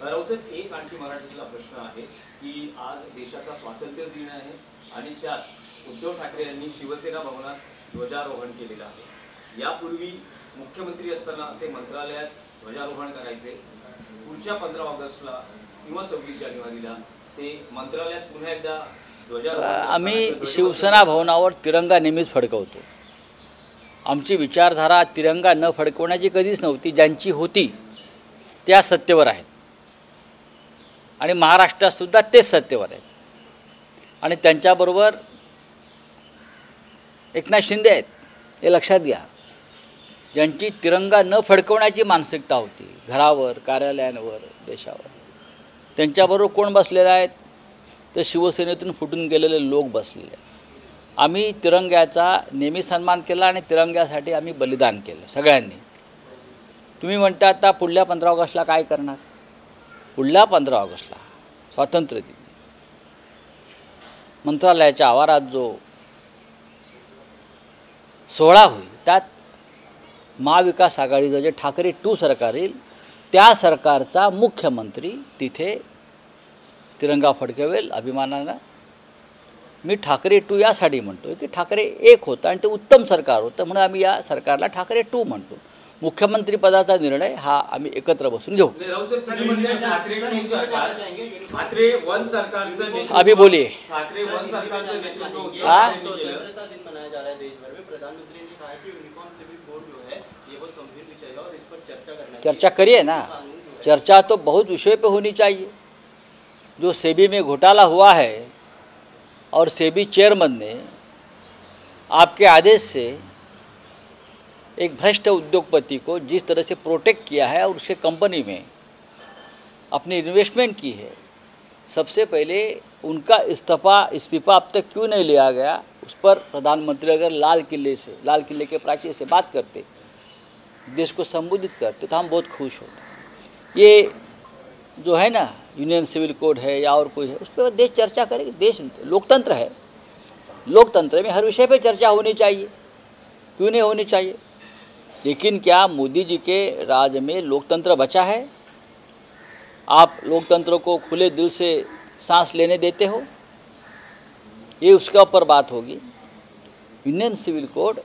रावसाहेब एक आणखी मराठीतला प्रश्न आहे की आज देशाचा स्वातंत्र्य दिन आहे आणि त्यात उद्धव ठाकरे यांनी शिवसेना भवनात ध्वजारोहण केलेलं आहे. यापूर्वी मुख्यमंत्री असताना ते मंत्रालयात ध्वजारोहण करायचे. पुढच्या पंधरा ऑगस्टला किंवा सव्वीस जानेवारीला ते मंत्रालयात पुन्हा एकदा ध्वजारोहण आम्ही शिवसेना भवनावर तिरंगा नेहमीच फडकवतो. आमची विचारधारा तिरंगा न फडकवण्याची कधीच नव्हती. ज्यांची होती त्या सत्तेवर आहेत. आणि महाराष्ट्रातसुद्धा तेच सत्तेवर आहेत आणि त्यांच्याबरोबर एकनाथ शिंदे आहेत हे लक्षात घ्या. ज्यांची तिरंगा न फडकवण्याची मानसिकता होती घरावर कार्यालयांवर देशावर. त्यांच्याबरोबर कोण बसलेले आहेत? तर शिवसेनेतून फुटून गेलेले लोक बसलेले आहेत. आम्ही तिरंग्याचा नेहमी सन्मान केला आणि तिरंग्यासाठी आम्ही बलिदान केलं सगळ्यांनी. तुम्ही म्हणता आता पुढल्या पंधरा ऑगस्टला काय करणार? पुढल्या पंधरा ऑगस्टला स्वातंत्र्य दिन. मंत्रालयाच्या आवारात जो सोहळा होईल त्यात महाविकास आघाडीचं जे ठाकरे टू सरकार येईल त्या सरकारचा मुख्यमंत्री तिथे तिरंगा फडकवेल अभिमानानं. मी ठाकरे टू यासाठी म्हणतो की ठाकरे एक होतं आणि ते उत्तम सरकार होतं म्हणून आम्ही या सरकारला ठाकरे टू म्हणतो. मुख्यमंत्री पदाचा निर्णय हा आम्ही एकत्र बसून घेऊ. अभी बोलिए. चर्चा करिए ना. चर्चा तो बहुत विषय पे होनी चाहिए. जो सेबी में घोटाला हुआ है और सेबी चेयरमैन ने आपके आदेश से एक भ्रष्ट उद्योगपति को जिस तरह से प्रोटेक्ट किया है और उसके कंपनी में अपनी इन्वेस्टमेंट की है, सबसे पहले उनका इस्तीफा इस्तीफा अब तक क्यों नहीं लिया गया? उस पर प्रधानमंत्री अगर लाल किले से, लाल किले के प्राचीर से बात करते, देश को संबोधित करते तो हम बहुत खुश होते। ये जो है ना यूनियन सिविल कोड है या और कोई है, उस पर देश चर्चा करेगी देश लोकतंत्र है, लोकतंत्र में हर विषय पे चर्चा होनी चाहिए। क्यों नहीं होनी चाहिए? लेकिन क्या मोदी जी के राज में लोकतंत्र बचा है? आप लोकतंत्र को खुले दिल से सांस लेने देते हो? ये उसके ऊपर बात होगी। इंडियन सिविल कोड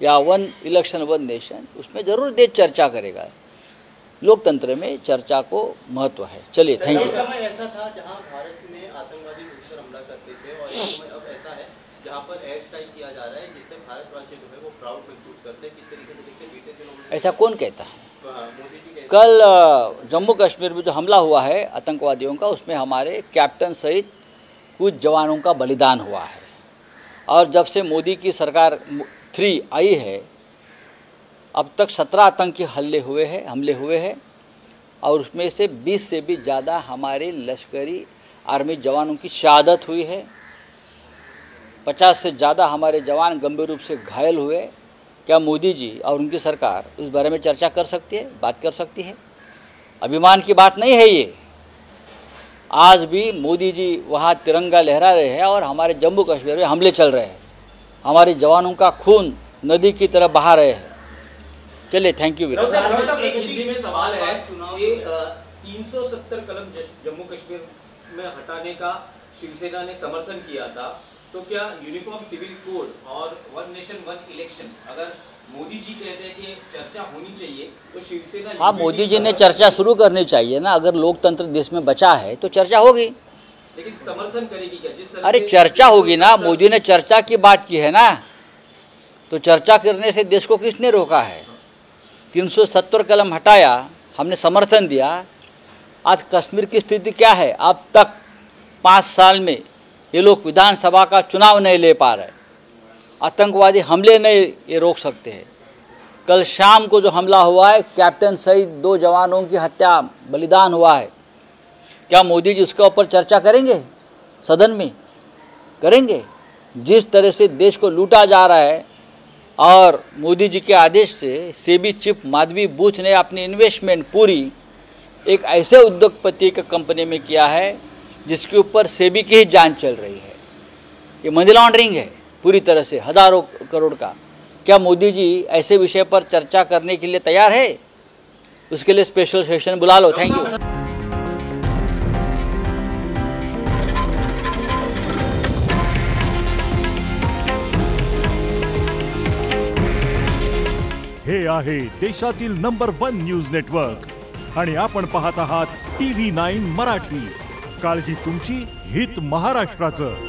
या वन इलेक्शन वन नेशन उसमें ज़रूर देश चर्चा करेगा। लोकतंत्र में चर्चा को महत्व है। चलिए थैंक यू समय ऐसा था जहाँ भारत में आतंकवादी हमला करते थे और एक समय अब ऐसा है जहाँ पर एयर स्ट्राइक किया जा रहा है जिससे भारतवासी जो है वो प्राउड महसूस करते हैं। किस तरीके से देखते बीते दिनों ऐसा कौन कहता है? हाँ, कल जम्मू कश्मीर में जो हमला हुआ है आतंकवादियों का उसमें हमारे कैप्टन सहित कुछ जवानों का बलिदान हुआ है। और जब से मोदी की सरकार थ्री आई है अब तक सत्रह आतंकी हल्ले हुए हैं हमले हुए हैं। और उसमें से बीस से भी ज़्यादा हमारे लश्करी आर्मी जवानों की शहादत हुई है। पचास से ज़्यादा हमारे जवान गंभीर रूप से घायल हुए। क्या मोदी जी और उनकी सरकार इस बारे में चर्चा कर सकती है बात कर सकती है? अभिमान की बात नहीं है ये। आज भी मोदी जी वहाँ तिरंगा लहरा रहे हैं और हमारे जम्मू कश्मीर में हमले चल रहे हैं। हमारे जवानों का खून नदी की तरह बहा रहे हैं। चलिए थैंक यू राव साहब, साहब, एक हिंदी में सवाल है चुनाव तीन सौ सत्तर कलम जम्मू कश्मीर में हटाने का शिवसेना ने समर्थन किया था। तो क्या यूनिफॉर्म सिविल कोड और वन नेशन वन इलेक्शन अगर मोदी जी कहते हैं कि चर्चा होनी चाहिए तो शिवसेना हाँ मोदी जी ने चर्चा शुरू करनी चाहिए ना अगर लोकतंत्र देश में बचा है तो चर्चा होगी। लेकिन समर्थन करेगी क्या? जिस तरह अरे चर्चा होगी ना मोदी ने चर्चा की बात की है ना तो चर्चा करने से देश को किसने रोका है? 370 कलम हटाया हमने समर्थन दिया। आज कश्मीर की स्थिति क्या है? अब तक पाँच साल में ये लोग विधानसभा का चुनाव नहीं ले पा रहे। आतंकवादी हमले नहीं ये रोक सकते हैं। कल शाम को जो हमला हुआ है, कैप्टन सहित दो जवानों की हत्या, बलिदान हुआ है। क्या मोदी जी उसके ऊपर चर्चा करेंगे? सदन में करेंगे। जिस तरह से देश को लूटा जा रहा है, और मोदी जी के आदेश से सेबी चीफ माधवी बूच ने अपनी इन्वेस्टमेंट पूरी एक ऐसे उद्योगपति के कंपनी में किया है जिसके ऊपर सेबी की ही जाँच चल रही है। ये मनी लॉन्ड्रिंग है, पूरी तरह से, हज़ारों करोड़ का। क्या मोदी जी ऐसे विषय पर चर्चा करने के लिए तैयार है? उसके लिए स्पेशल सेशन बुला लो थैंक यू हे आहे देशातील नंबर वन न्यूज़ नेटवर्क आणि आपण पाहत आहात टीव्ही नाईन मराठी. काळजी तुमची हित महाराष्ट्राचं.